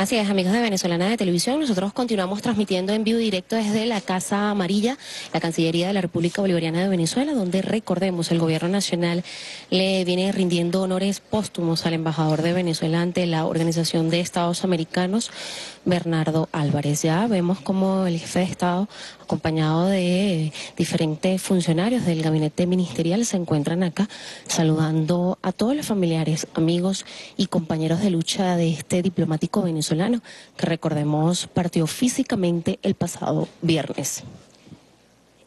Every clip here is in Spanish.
Así es, amigos de Venezolana de Televisión, nosotros continuamos transmitiendo en vivo directo desde la Casa Amarilla, la Cancillería de la República Bolivariana de Venezuela, donde recordemos el gobierno nacional le viene rindiendo honores póstumos al embajador de Venezuela ante la Organización de Estados Americanos, Bernardo Álvarez. Ya vemos como el jefe de Estado, acompañado de diferentes funcionarios del gabinete ministerial, se encuentran acá saludando a todos los familiares, amigos y compañeros de lucha de este diplomático venezolano que recordemos partió físicamente el pasado viernes.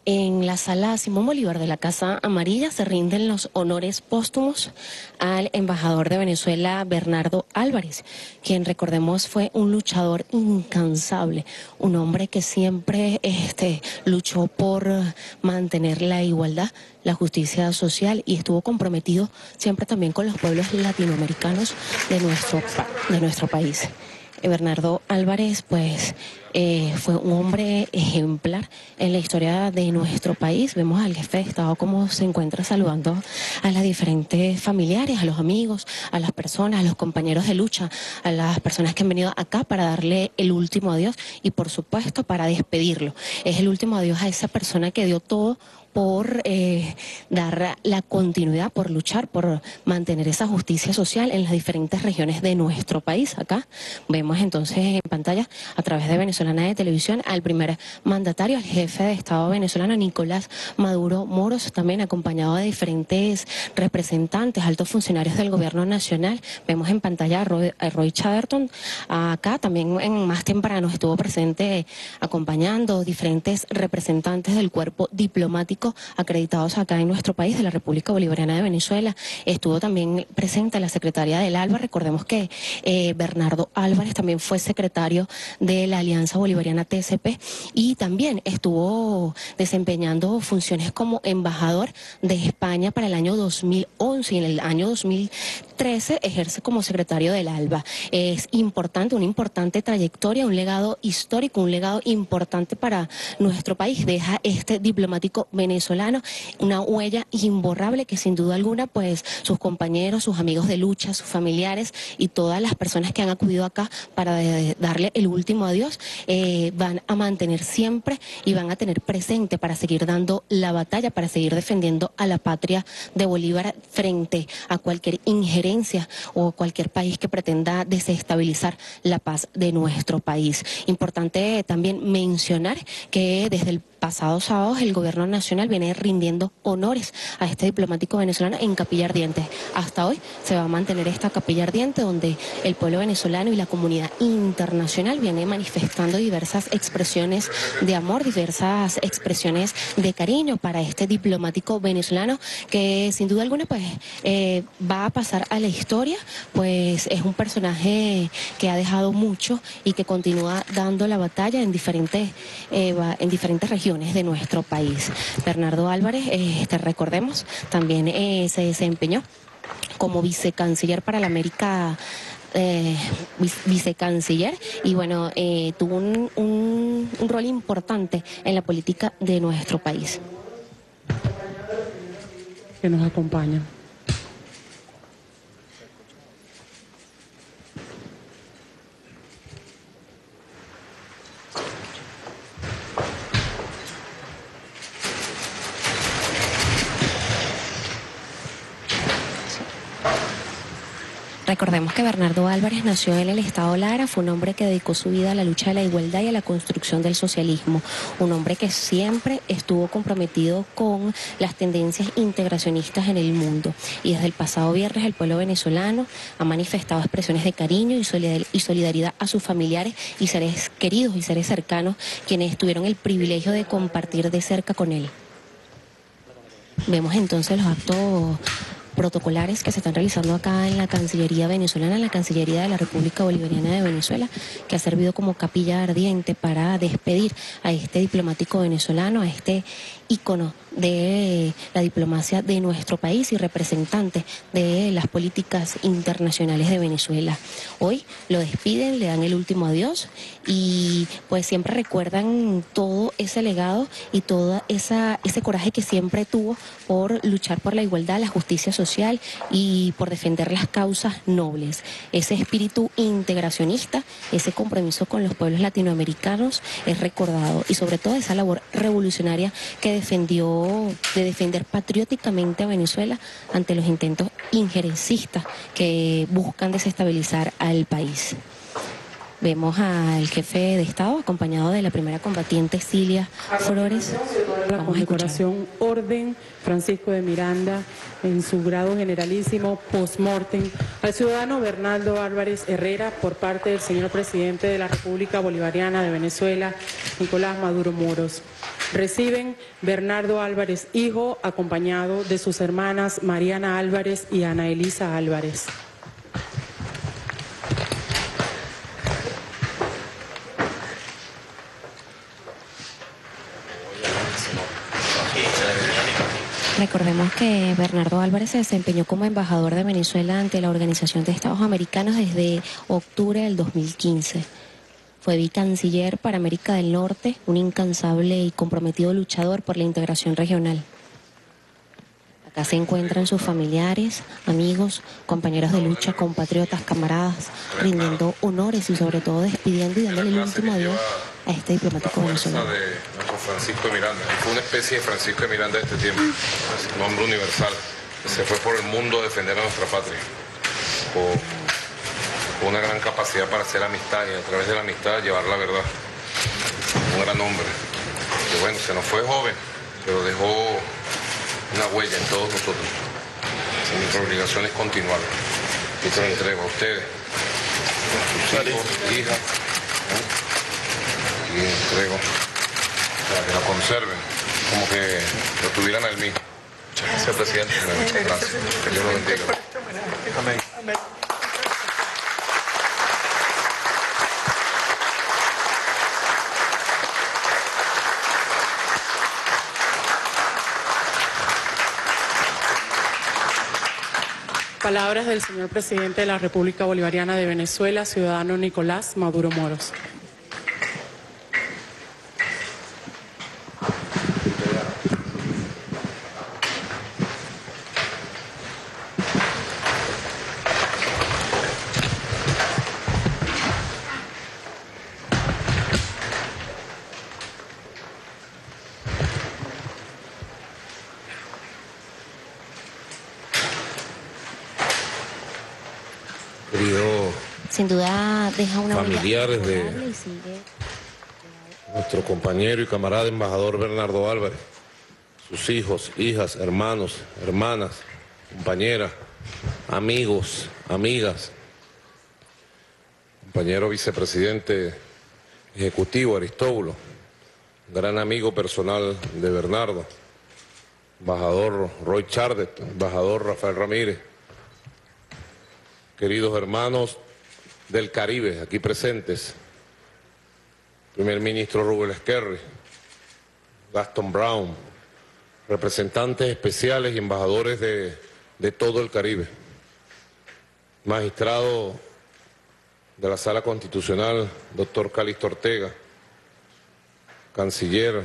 En la sala Simón Bolívar de la Casa Amarilla se rinden los honores póstumos al embajador de Venezuela, Bernardo Álvarez, quien recordemos fue un luchador incansable, un hombre que siempre este, luchó por mantener la igualdad, la justicia social y estuvo comprometido siempre también con los pueblos latinoamericanos de nuestro, de nuestro país. Bernardo Álvarez, pues eh, fue un hombre ejemplar en la historia de nuestro país. Vemos al jefe de Estado cómo se encuentra saludando a las diferentes familiares, a los amigos, a las personas, a los compañeros de lucha, a las personas que han venido acá para darle el último adiós y por supuesto para despedirlo. Es el último adiós a esa persona que dio todo por eh, dar la continuidad, por luchar, por mantener esa justicia social en las diferentes regiones de nuestro país. Acá vemos entonces en pantalla a través de Venezolana de Televisión al primer mandatario, al jefe de Estado venezolano, Nicolás Maduro Moros, también acompañado de diferentes representantes, altos funcionarios del gobierno nacional. Vemos en pantalla a Roy, a. Acá también en más temprano estuvo presente acompañando diferentes representantes del cuerpo diplomático acreditados acá en nuestro país, de la República Bolivariana de Venezuela. Estuvo también presente la secretaria del ALBA. Recordemos que eh, Bernardo Álvarez también fue secretario de la Alianza Bolivariana TCP y también estuvo desempeñando funciones como embajador de España para el año 2011 y en el año 2013 ejerce como secretario del ALBA. Es importante, una importante trayectoria, un legado histórico, un legado importante para nuestro país. Deja este diplomático venezolano venezolano, una huella imborrable que sin duda alguna, pues sus compañeros, sus amigos de lucha, sus familiares y todas las personas que han acudido acá para darle el último adiós, eh, van a mantener siempre y van a tener presente para seguir dando la batalla, para seguir defendiendo a la patria de Bolívar frente a cualquier injerencia o cualquier país que pretenda desestabilizar la paz de nuestro país. Importante también mencionar que desde el pasado sábado el gobierno nacional viene rindiendo honores a este diplomático venezolano en Capilla Ardiente. Hasta hoy se va a mantener esta Capilla Ardiente donde el pueblo venezolano y la comunidad internacional viene manifestando diversas expresiones de amor, diversas expresiones de cariño para este diplomático venezolano que sin duda alguna pues eh, va a pasar a la historia, pues es un personaje que ha dejado mucho y que continúa dando la batalla en diferentes, eh, en diferentes regiones de nuestro país. Bernardo Álvarez, este, recordemos, también eh, se desempeñó como vicecanciller para la América. Eh, vicecanciller y bueno, eh, tuvo un, un, rol importante en la política de nuestro país. Que nos acompaña. Recordemos que Bernardo Álvarez nació en el estado Lara, fue un hombre que dedicó su vida a la lucha de la igualdad y a la construcción del socialismo, un hombre que siempre estuvo comprometido con las tendencias integracionistas en el mundo y desde el pasado viernes el pueblo venezolano ha manifestado expresiones de cariño y solidaridad a sus familiares y seres queridos y seres cercanos quienes tuvieron el privilegio de compartir de cerca con él. Vemos entonces los actos protocolares que se están realizando acá en la Cancillería venezolana, en la Cancillería de la República Bolivariana de Venezuela, que ha servido como capilla ardiente para despedir a este diplomático venezolano, a este ícono de la diplomacia de nuestro país y representante de las políticas internacionales de Venezuela. Hoy lo despiden, le dan el último adiós y pues siempre recuerdan todo ese legado y todo ese coraje que siempre tuvo por luchar por la igualdad, la justicia social y por defender las causas nobles. Ese espíritu integracionista, ese compromiso con los pueblos latinoamericanos es recordado y sobre todo esa labor revolucionaria que defendió de defender patrióticamente a Venezuela ante los intentos injerencistas que buscan desestabilizar al país. Vemos al jefe de Estado acompañado de la primera combatiente Cilia Flores. La condecoración Orden Francisco de Miranda en su grado generalísimo post-mortem al ciudadano Bernardo Álvarez Herrera por parte del señor presidente de la República Bolivariana de Venezuela, Nicolás Maduro Moros. Reciben Bernardo Álvarez, hijo, acompañado de sus hermanas Mariana Álvarez y Ana Elisa Álvarez. Recordemos que Bernardo Álvarez se desempeñó como embajador de Venezuela ante la Organización de Estados Americanos desde octubre del 2015. Fue vicanciller para América del Norte, un incansable y comprometido luchador por la integración regional. Acá se encuentran sus familiares, amigos, compañeros de lucha, compatriotas, camaradas, rindiendo honores y sobre todo despidiendo y dándole el último adiós a este diplomático venezolano. de nuestro Francisco de Miranda. Fue una especie de Francisco de Miranda de este tiempo, un hombre universal. Se fue por el mundo a defender a nuestra patria. Con, con una gran capacidad para hacer amistad y a través de la amistad llevar la verdad. Un gran hombre. Que bueno, se nos fue joven, pero dejó una huella en todos nosotros. Y nuestra obligación es continuar. Y se lo entrego a ustedes, a sus hijos, hijas, ¿no? Y entrego para que lo conserven, como que lo tuvieran al mismo. Muchas gracias, presidente. Muchas gracias. Que Dios lo bendiga. Amén. Palabras del señor presidente de la República Bolivariana de Venezuela, ciudadano Nicolás Maduro Moros. Querido Sin duda deja una huella Familiares de- nuestro compañero y camarada embajador Bernardo Álvarez, sus hijos, hijas, hermanos, hermanas, compañeras, amigos, amigas, compañero vicepresidente ejecutivo Aristóbulo, gran amigo personal de Bernardo, embajador Roy Chardet, embajador Rafael Ramírez, queridos hermanos del Caribe aquí presentes, primer ministro Rubén Esquerri, Gaston Brown, representantes especiales y embajadores de, de todo el Caribe, magistrado de la Sala Constitucional, doctor Calixto Ortega, canciller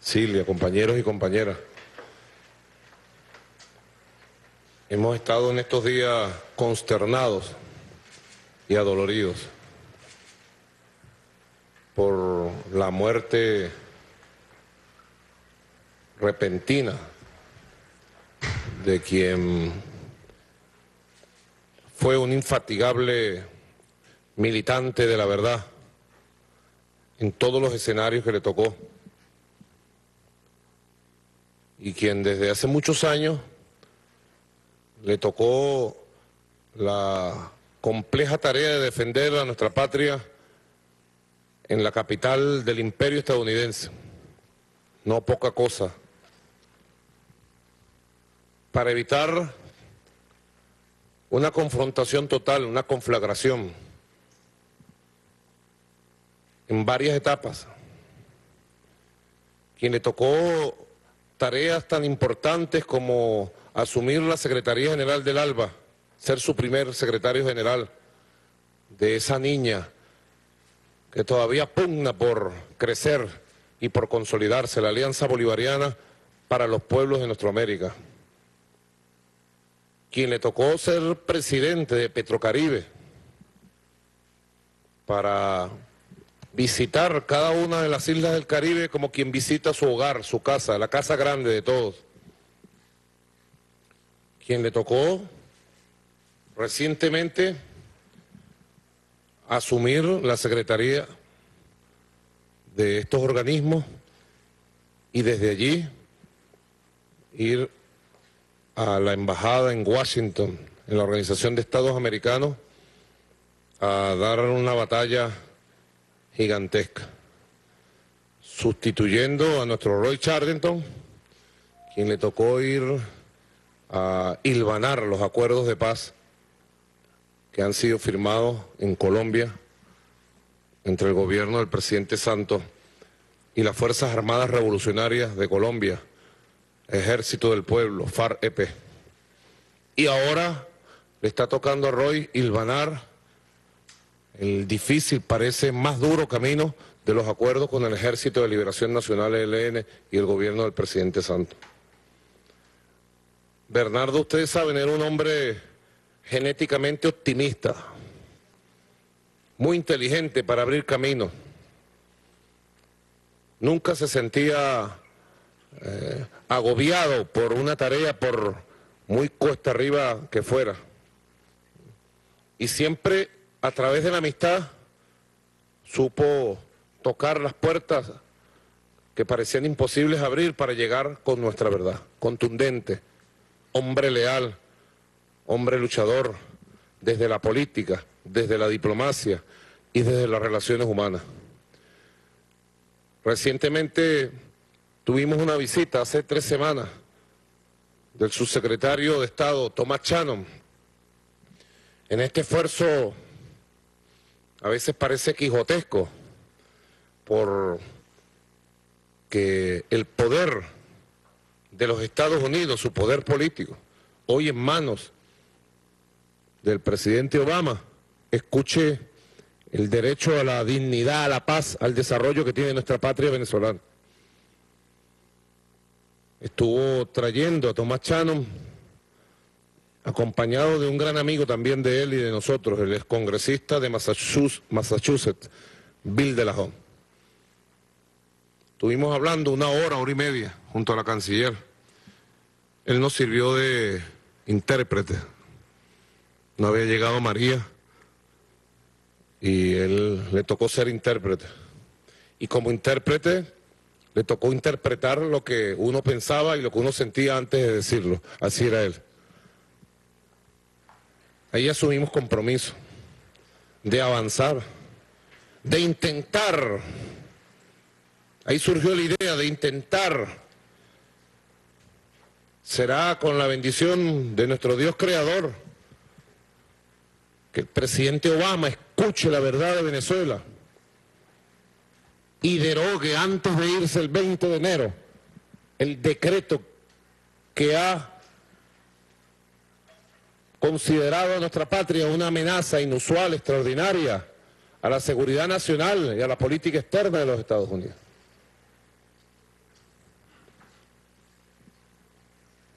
Silvia, compañeros y compañeras. Hemos estado en estos días consternados y adoloridos por la muerte repentina de quien fue un infatigable militante de la verdad en todos los escenarios que le tocó y quien desde hace muchos años le tocó la compleja tarea de defender a nuestra patria en la capital del imperio estadounidense. No poca cosa. Para evitar una confrontación total, una conflagración en varias etapas. Quien le tocó tareas tan importantes como asumir la Secretaría General del ALBA, ser su primer secretario general de esa niña que todavía pugna por crecer y por consolidarse la Alianza Bolivariana para los pueblos de nuestra América. quien le tocó ser presidente de Petrocaribe para visitar cada una de las islas del Caribe como quien visita su hogar, su casa, la casa grande de todos. Quien le tocó recientemente asumir la secretaría de estos organismos y desde allí ir a la embajada en Washington, en la Organización de Estados Americanos, a dar una batalla gigantesca, sustituyendo a nuestro Roy Chardington, quien le tocó ir a hilvanar los acuerdos de paz que han sido firmados en Colombia entre el gobierno del presidente Santos y las Fuerzas Armadas Revolucionarias de Colombia, Ejército del Pueblo, FARC-EP. Y ahora le está tocando a Roy hilvanar el difícil, parece más duro camino de los acuerdos con el Ejército de Liberación Nacional ELN y el gobierno del presidente Santos. Bernardo, ustedes saben, era un hombre genéticamente optimista, muy inteligente para abrir caminos. Nunca se sentía eh, agobiado por una tarea, por muy cuesta arriba que fuera. Y siempre a través de la amistad supo tocar las puertas que parecían imposibles abrir para llegar con nuestra verdad, contundente, hombre leal, hombre luchador, desde la política, desde la diplomacia y desde las relaciones humanas. Recientemente tuvimos una visita, hace tres semanas, del subsecretario de Estado, Tomás Channon, en este esfuerzo a veces parece quijotesco por que el poder de los Estados Unidos, su poder político, hoy en manos del presidente Obama, escuche el derecho a la dignidad, a la paz, al desarrollo que tiene nuestra patria venezolana. Estuvo trayendo a Tomás Channon, acompañado de un gran amigo también de él y de nosotros, el excongresista de Massachusetts, Massachusetts Bill de la Home. Estuvimos hablando una hora, hora y media, junto a la canciller. Él nos sirvió de intérprete. No había llegado María y él le tocó ser intérprete. Y como intérprete le tocó interpretar lo que uno pensaba y lo que uno sentía antes de decirlo. Así era él. Ahí asumimos compromiso de avanzar, de intentar. Ahí surgió la idea de intentar. Será con la bendición de nuestro Dios Creador que el presidente Obama escuche la verdad de Venezuela y derogue antes de irse el 20 de enero el decreto que ha considerado a nuestra patria una amenaza inusual, extraordinaria, a la seguridad nacional y a la política externa de los Estados Unidos.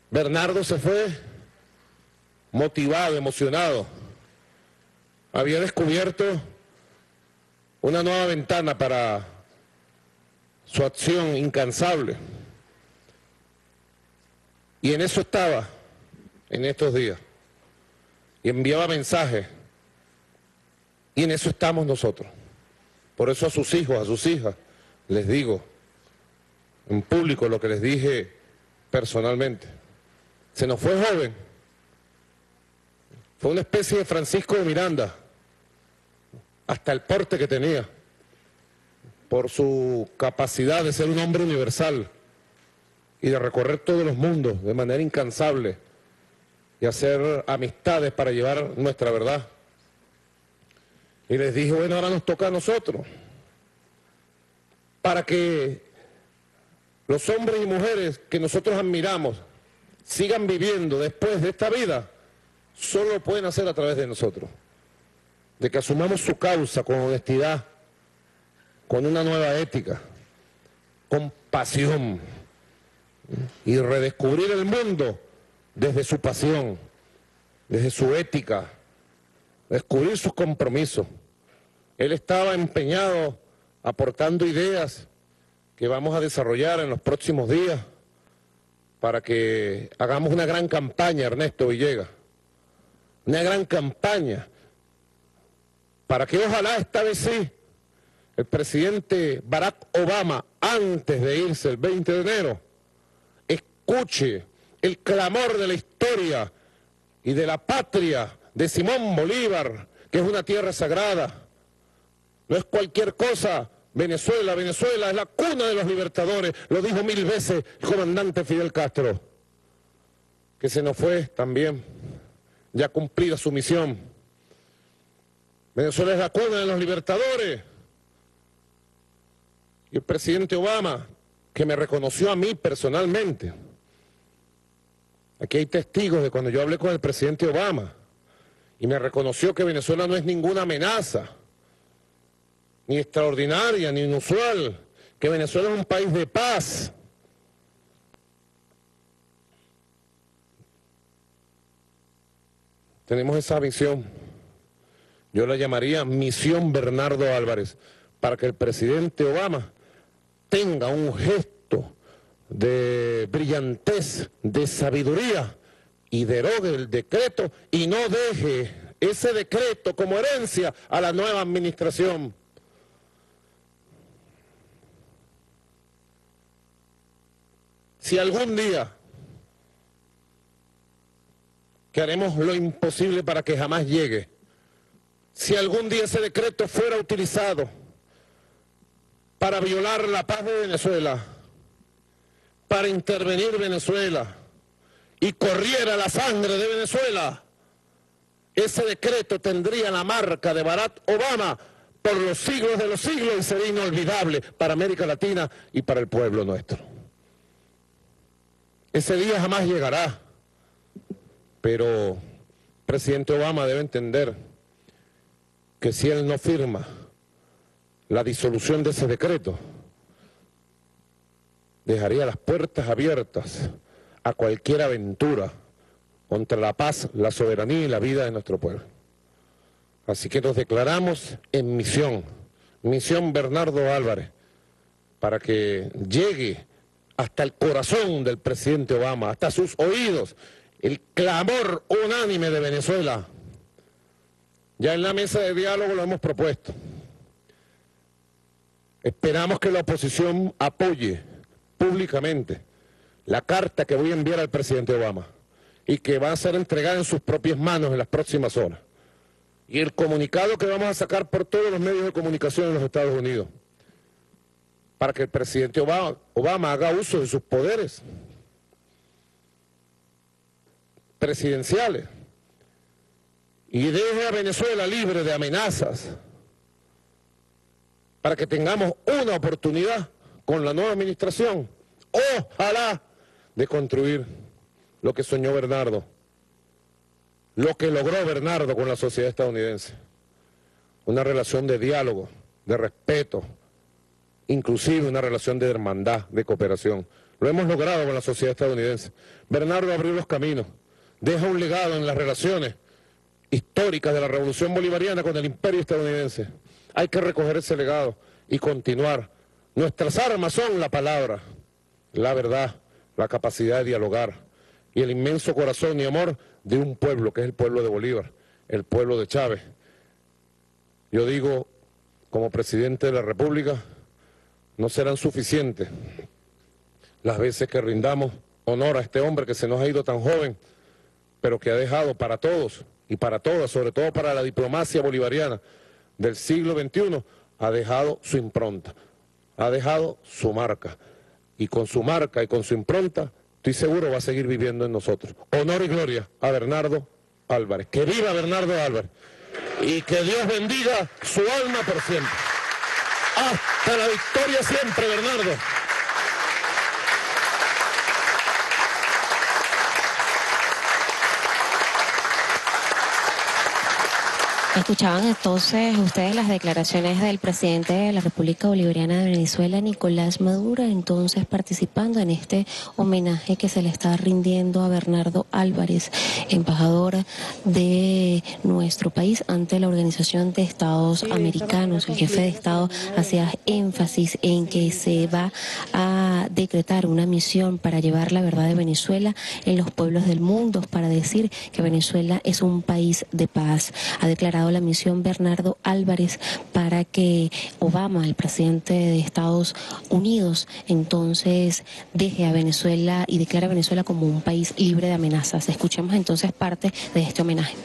Bernardo se fue motivado, emocionado. Había descubierto una nueva ventana para su acción incansable. Y en eso estaba en estos días. Y enviaba mensajes. Y en eso estamos nosotros. Por eso a sus hijos, a sus hijas, les digo en público lo que les dije personalmente. Se nos fue joven. Fue una especie de Francisco de Miranda, hasta el porte que tenía por su capacidad de ser un hombre universal y de recorrer todos los mundos de manera incansable y hacer amistades para llevar nuestra verdad. Y les dije, bueno, ahora nos toca a nosotros, para que los hombres y mujeres que nosotros admiramos sigan viviendo después de esta vida, solo lo pueden hacer a través de nosotros, de que asumamos su causa con honestidad, con una nueva ética, con pasión y redescubrir el mundo desde su pasión, desde su ética, descubrir sus compromisos. Él estaba empeñado aportando ideas que vamos a desarrollar en los próximos días para que hagamos una gran campaña, Ernesto Villegas, una gran campaña para que ojalá esta vez sí el presidente Barack Obama, antes de irse el 20 de enero, escuche el clamor de la historia y de la patria de Simón Bolívar, que es una tierra sagrada. No es cualquier cosa. Venezuela, Venezuela es la cuna de los libertadores, lo dijo mil veces el comandante Fidel Castro, que se nos fue también, ya cumplida su misión. Venezuela es la cuna de los libertadores. Y el presidente Obama, que me reconoció a mí personalmente, Aquí hay testigos de cuando yo hablé con el presidente Obama y me reconoció que Venezuela no es ninguna amenaza, ni extraordinaria, ni inusual, que Venezuela es un país de paz. Tenemos esa visión. Yo la llamaría misión Bernardo Álvarez, para que el presidente Obama tenga un gesto de brillantez, de sabiduría y derogue el decreto y no deje ese decreto como herencia a la nueva administración. Si algún día que haremos lo imposible para que jamás llegue, si algún día ese decreto fuera utilizado para violar la paz de Venezuela, para intervenir Venezuela y corriera la sangre de Venezuela, ese decreto tendría la marca de Barack Obama por los siglos de los siglos y sería inolvidable para América Latina y para el pueblo nuestro. Ese día jamás llegará, pero presidente Obama debe entender que si él no firma la disolución de ese decreto, dejaría las puertas abiertas a cualquier aventura contra la paz, la soberanía y la vida de nuestro pueblo. Así que nos declaramos en misión, misión Bernardo Álvarez, para que llegue hasta el corazón del presidente Obama, hasta sus oídos, el clamor unánime de Venezuela. Ya en la mesa de diálogo lo hemos propuesto. Esperamos que la oposición apoye públicamente la carta que voy a enviar al presidente Obama y que va a ser entregada en sus propias manos en las próximas horas. Y el comunicado que vamos a sacar por todos los medios de comunicación en los Estados Unidos para que el presidente Obama, Obama haga uso de sus poderes presidenciales y deje a Venezuela libre de amenazas para que tengamos una oportunidad con la nueva administración, ojalá, de construir lo que soñó Bernardo, lo que logró Bernardo con la sociedad estadounidense. Una relación de diálogo, de respeto, inclusive una relación de hermandad, de cooperación. Lo hemos logrado con la sociedad estadounidense. Bernardo abrió los caminos, deja un legado en las relaciones históricas de la revolución bolivariana con el imperio estadounidense. Hay que recoger ese legado y continuar Nuestras armas son la palabra, la verdad, la capacidad de dialogar y el inmenso corazón y amor de un pueblo, que es el pueblo de Bolívar, el pueblo de Chávez. Yo digo, como presidente de la República, no serán suficientes las veces que rindamos honor a este hombre que se nos ha ido tan joven, pero que ha dejado para todos y para todas, sobre todo para la diplomacia bolivariana del siglo XXI, ha dejado su impronta ha dejado su marca. Y con su marca y con su impronta, estoy seguro va a seguir viviendo en nosotros. Honor y gloria a Bernardo Álvarez. Que viva Bernardo Álvarez. Y que Dios bendiga su alma por siempre. Hasta la victoria siempre, Bernardo. Escuchaban entonces ustedes las declaraciones del presidente de la República Bolivariana de Venezuela, Nicolás Maduro, entonces participando en este homenaje que se le está rindiendo a Bernardo Álvarez, embajador de nuestro país ante la Organización de Estados Americanos. El jefe de Estado hacía énfasis en que se va a decretar una misión para llevar la verdad de Venezuela en los pueblos del mundo, para decir que Venezuela es un país de paz. Ha declarado la misión Bernardo Álvarez para que Obama, el presidente de Estados Unidos, entonces deje a Venezuela y declare a Venezuela como un país libre de amenazas. Escuchemos entonces parte de este homenaje.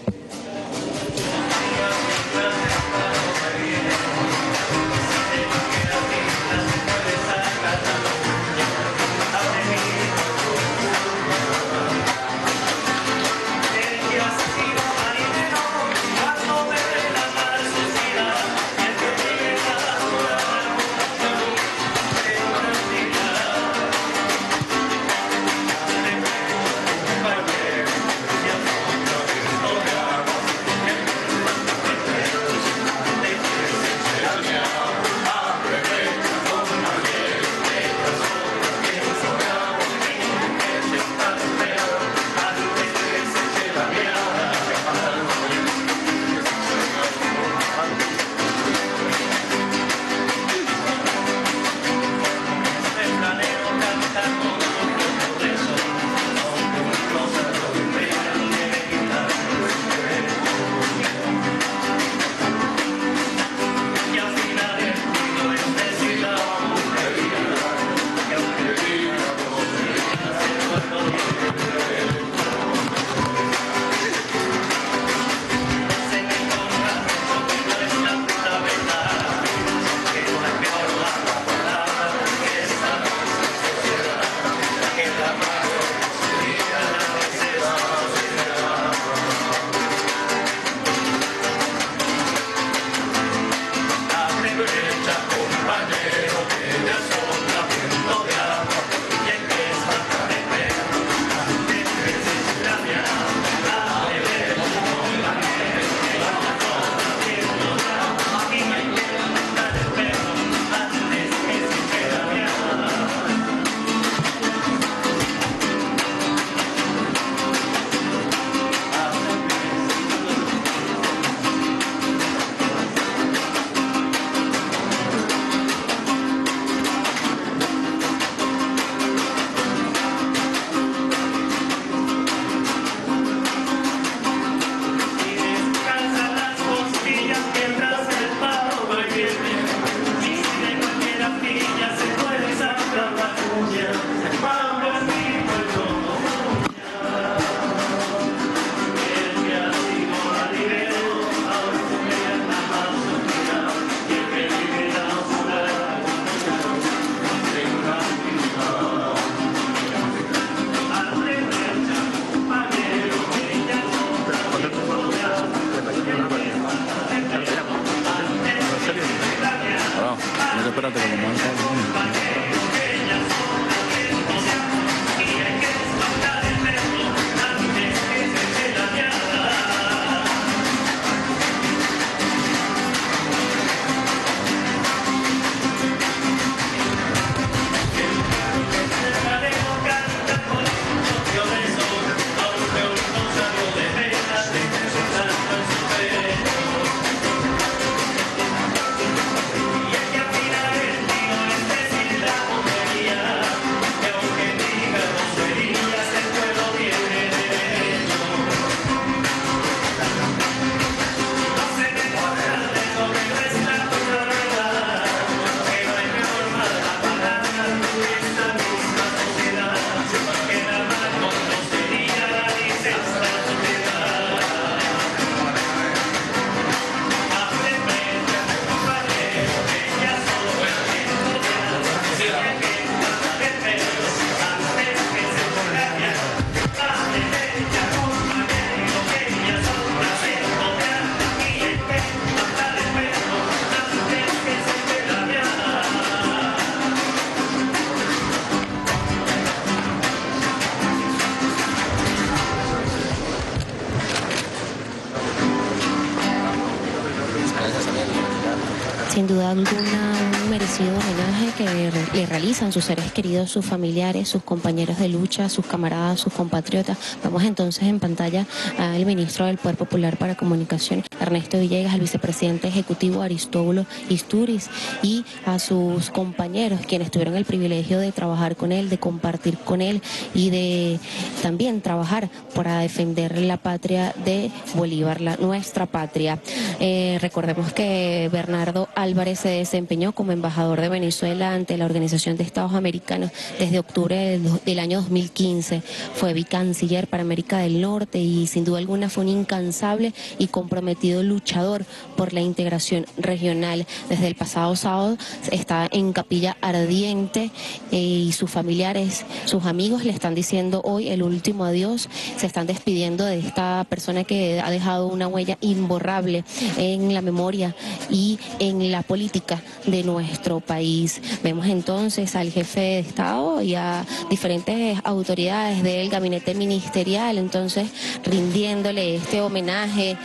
Sus seres queridos, sus familiares, sus compañeros de lucha, sus camaradas, sus compatriotas. Vamos entonces en pantalla al ministro del Poder Popular para Comunicación, Ernesto Villegas, al vicepresidente ejecutivo Aristóbulo Isturiz y a sus compañeros, quienes tuvieron el privilegio de trabajar con él, de compartir con él y de también trabajar para defender la patria de Bolívar, la, nuestra patria. Eh, recordemos que Bernardo Álvarez se desempeñó como embajador de Venezuela ante la Organización de Estados Americanos desde octubre del, año 2015. Fue vicanciller para América del Norte y sin duda alguna fue un incansable y comprometido luchador por la integración regional. Desde el pasado sábado está en capilla ardiente eh, y sus familiares, sus amigos le están diciendo hoy el último adiós. Se están despidiendo de esta persona que ha dejado una huella imborrable en la memoria y en la la política de nuestro país. Vemos entonces al jefe de Estado y a diferentes autoridades del gabinete ministerial, entonces rindiéndole este homenaje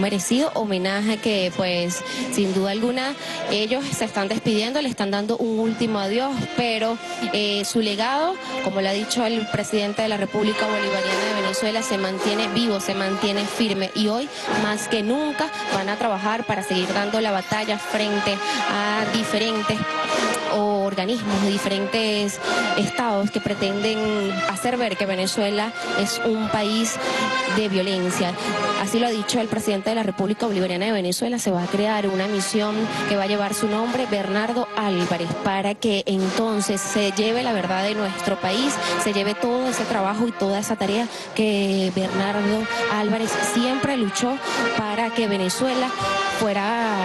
merecido homenaje que pues sin duda alguna ellos se están despidiendo, le están dando un último adiós, pero eh, su legado, como lo ha dicho el presidente de la República Bolivariana de Venezuela, se mantiene vivo, se mantiene firme. Y hoy más que nunca van a trabajar para seguir dando la batalla frente a diferentes organismos de diferentes estados que pretenden hacer ver que Venezuela es un país de violencia. Así lo ha dicho el presidente de la República Bolivariana de Venezuela. Se va a crear una misión que va a llevar su nombre, Bernardo Álvarez, para que entonces se lleve la verdad de nuestro país, se lleve todo ese trabajo y toda esa tarea que Bernardo Álvarez siempre luchó para que Venezuela fuera,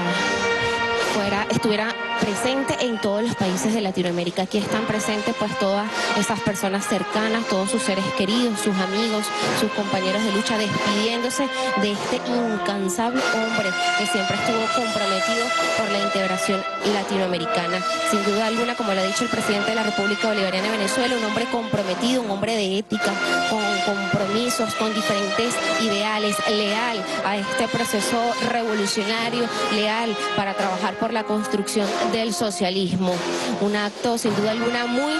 fuera estuviera presente en todos los países de Latinoamérica. Aquí están presentes pues todas esas personas cercanas, todos sus seres queridos, sus amigos, sus compañeros de lucha, despidiéndose de este incansable hombre que siempre estuvo comprometido por la integración latinoamericana. Sin duda alguna, como lo ha dicho el presidente de la República Bolivariana de Venezuela, un hombre comprometido, un hombre de ética, con compromisos, con diferentes ideales, leal a este proceso revolucionario, leal para trabajar por la construcción del socialismo. Un acto sin duda alguna muy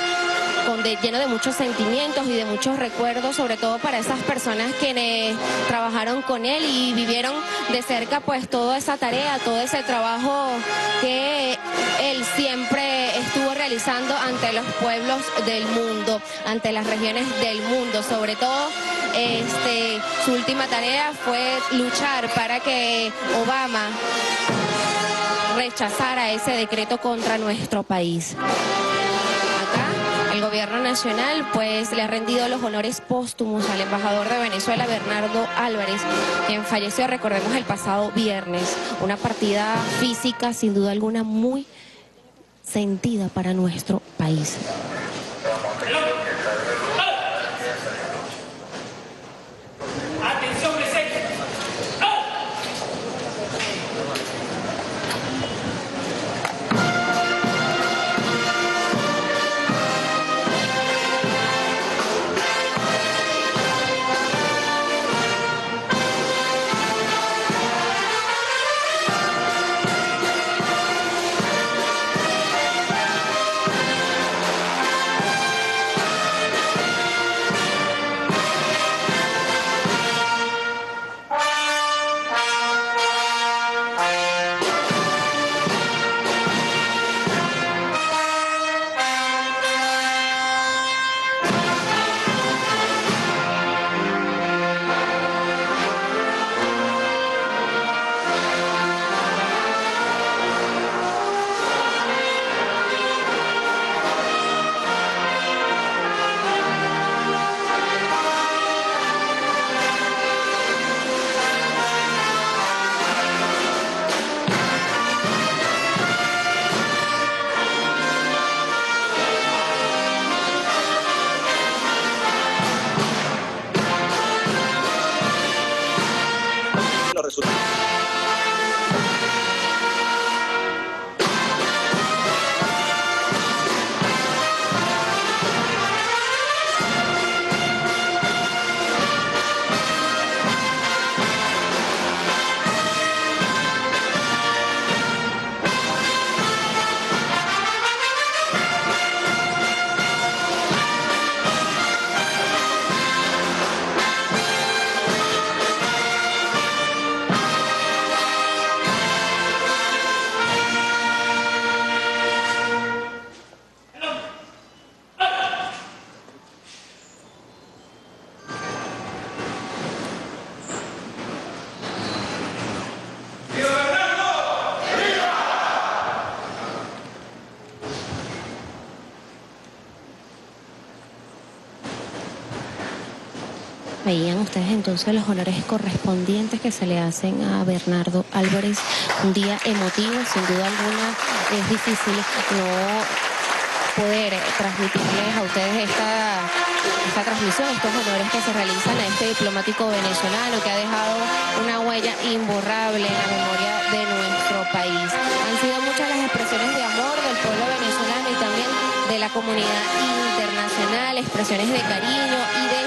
lleno de muchos sentimientos y de muchos recuerdos, sobre todo para esas personas quienes trabajaron con él y vivieron de cerca pues toda esa tarea, todo ese trabajo que él siempre estuvo realizando ante los pueblos del mundo, ante las regiones del mundo, sobre todo este, su última tarea fue luchar para que Obama rechazara ese decreto contra nuestro país. Acá el gobierno nacional pues le ha rendido los honores póstumos al embajador de Venezuela, Bernardo Álvarez, quien falleció, recordemos, el pasado viernes. Una partida física sin duda alguna muy sentida para nuestro país. Veían ustedes entonces los honores correspondientes que se le hacen a Bernardo Álvarez. Un día emotivo, sin duda alguna es difícil no poder transmitirles a ustedes esta, esta transmisión, estos honores que se realizan a este diplomático venezolano que ha dejado una huella imborrable en la memoria de nuestro país. Han sido muchas las expresiones de amor del pueblo venezolano y también de la comunidad internacional, expresiones de cariño y de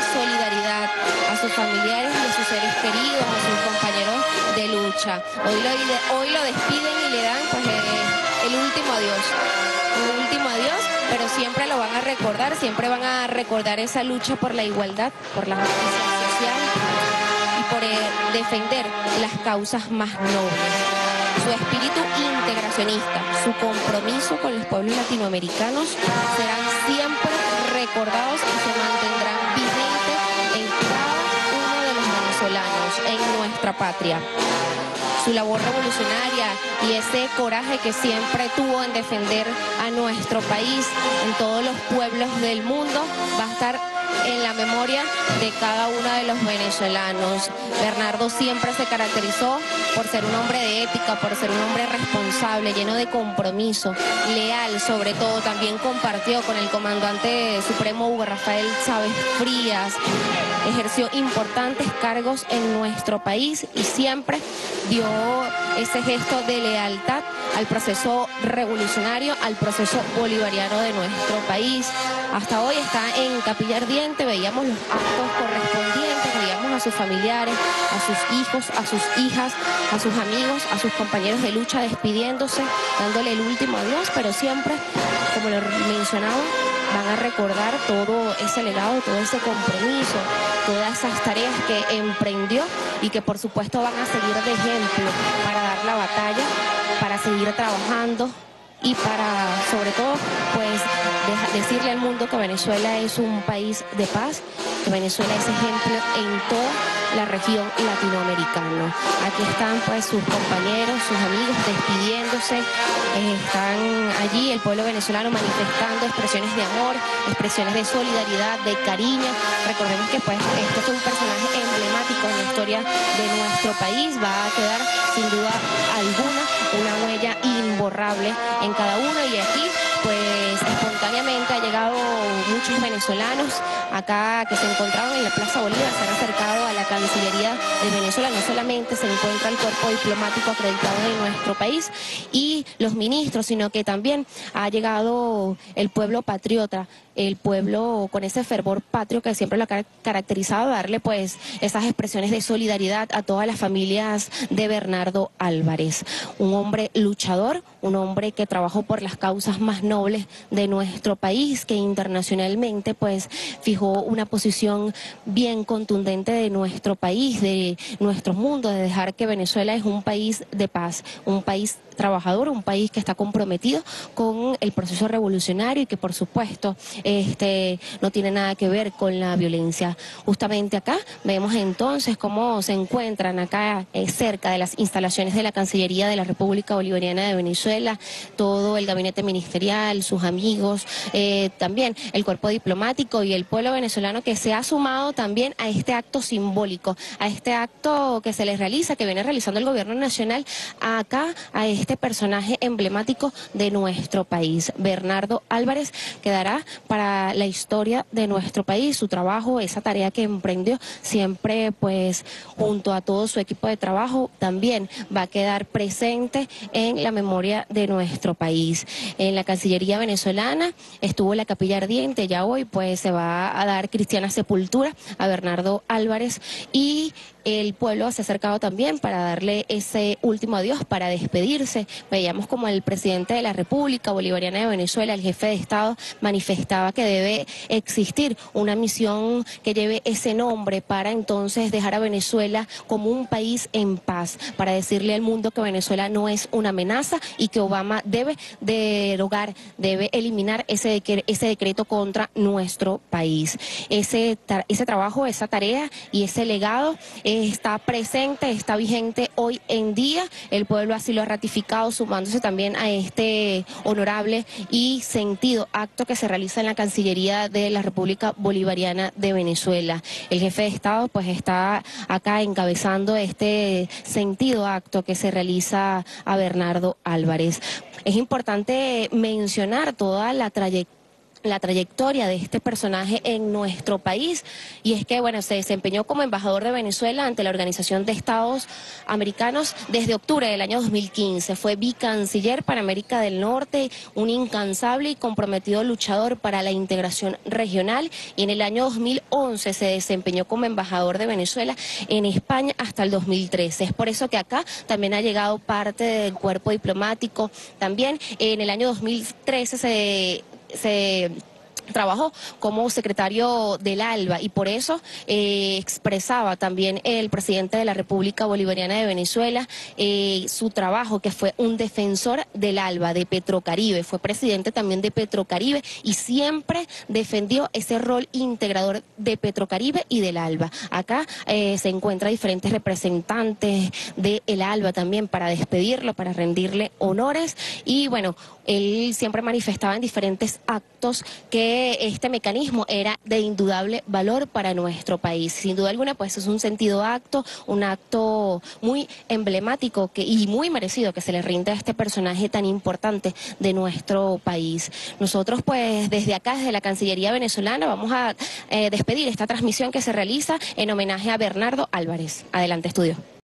a sus familiares a sus seres queridos, a sus compañeros de lucha. Hoy lo, hoy lo despiden y le dan pues, eh, el último adiós. Un último adiós, pero siempre lo van a recordar, siempre van a recordar esa lucha por la igualdad, por la justicia social y por eh, defender las causas más nobles su espíritu integracionista, su compromiso con los pueblos latinoamericanos serán siempre recordados y se mantendrán en nuestra patria. Su labor revolucionaria y ese coraje que siempre tuvo en defender a nuestro país en todos los pueblos del mundo va a estar en la memoria de cada uno de los venezolanos. Bernardo siempre se caracterizó por ser un hombre de ética, por ser un hombre responsable, lleno de compromiso, leal sobre todo. También compartió con el comandante supremo Hugo Rafael Chávez Frías. Ejerció importantes cargos en nuestro país y siempre dio ese gesto de lealtad al proceso revolucionario, al proceso bolivariano de nuestro país. Hasta hoy está en Capilla Ardiente, veíamos los actos correspondientes, veíamos a sus familiares, a sus hijos, a sus hijas, a sus amigos, a sus compañeros de lucha despidiéndose, dándole el último adiós, pero siempre, como lo mencionaba, van a recordar todo ese legado, todo ese compromiso, todas esas tareas que emprendió y que por supuesto van a seguir de ejemplo para dar la batalla para seguir trabajando y para, sobre todo, pues decirle al mundo que Venezuela es un país de paz, que Venezuela es ejemplo en toda la región latinoamericana. Aquí están pues sus compañeros, sus amigos despidiéndose, eh, están allí el pueblo venezolano manifestando expresiones de amor, expresiones de solidaridad, de cariño. Recordemos que pues este es un personaje emblemático en la historia de nuestro país, va a quedar sin duda alguna una huella imborrable en cada uno. Y aquí pues espontáneamente ha llegado muchos venezolanos acá que se encontraban en la Plaza Bolívar, se han acercado a la Cancillería de Venezuela, no solamente se encuentra el cuerpo diplomático acreditado de nuestro país y los ministros, sino que también ha llegado el pueblo patriota el pueblo con ese fervor patrio que siempre lo ha caracterizado, darle pues esas expresiones de solidaridad a todas las familias de Bernardo Álvarez. Un hombre luchador, un hombre que trabajó por las causas más nobles de nuestro país, que internacionalmente pues fijó una posición bien contundente de nuestro país, de nuestro mundo, de dejar que Venezuela es un país de paz, un país trabajador, un país que está comprometido con el proceso revolucionario y que por supuesto este, no tiene nada que ver con la violencia. Justamente acá vemos entonces cómo se encuentran acá eh, cerca de las instalaciones de la Cancillería de la República Bolivariana de Venezuela, todo el gabinete ministerial, sus amigos, eh, también el cuerpo diplomático y el pueblo venezolano que se ha sumado también a este acto simbólico, a este acto que se les realiza, que viene realizando el gobierno nacional acá, a este personaje emblemático de nuestro país. Bernardo Álvarez quedará para la historia de nuestro país, su trabajo, esa tarea que emprendió siempre pues junto a todo su equipo de trabajo también va a quedar presente en la memoria de nuestro país. En la Cancillería venezolana estuvo la capilla ardiente, ya hoy pues se va a dar cristiana sepultura a Bernardo Álvarez y el pueblo se ha acercado también para darle ese último adiós, para despedirse. Veíamos como el presidente de la República Bolivariana de Venezuela, el jefe de Estado, manifestaba que debe existir una misión que lleve ese nombre para entonces dejar a Venezuela como un país en paz, para decirle al mundo que Venezuela no es una amenaza y que Obama debe derogar, debe eliminar ese, ese decreto contra nuestro país. Ese, ese trabajo, esa tarea y ese legado es está presente, está vigente hoy en día. El pueblo así lo ha ratificado, sumándose también a este honorable y sentido acto que se realiza en la Cancillería de la República Bolivariana de Venezuela. El jefe de Estado pues está acá encabezando este sentido acto que se realiza a Bernardo Álvarez. Es importante mencionar toda la trayectoria la trayectoria de este personaje en nuestro país. Y es que bueno se desempeñó como embajador de Venezuela ante la Organización de Estados Americanos desde octubre del año 2015 fue bicanciller para América del Norte un incansable y comprometido luchador para la integración regional. Y en el año 2011 se desempeñó como embajador de Venezuela en España hasta el 2013 es por eso que acá también ha llegado parte del cuerpo diplomático. También en el año 2013 se se trabajó como secretario del ALBA y por eso eh, expresaba también el presidente de la República Bolivariana de Venezuela eh, su trabajo, que fue un defensor del ALBA, de Petrocaribe, fue presidente también de Petrocaribe y siempre defendió ese rol integrador de Petrocaribe y del ALBA. Acá eh, se encuentran diferentes representantes del ALBA también para despedirlo, para rendirle honores y bueno, él siempre manifestaba en diferentes actos que este mecanismo era de indudable valor para nuestro país. Sin duda alguna, pues es un sentido acto, un acto muy emblemático y muy merecido que se le rinde a este personaje tan importante de nuestro país. Nosotros, pues, desde acá, desde la Cancillería venezolana, vamos a eh, despedir esta transmisión que se realiza en homenaje a Bernardo Álvarez. Adelante, estudio.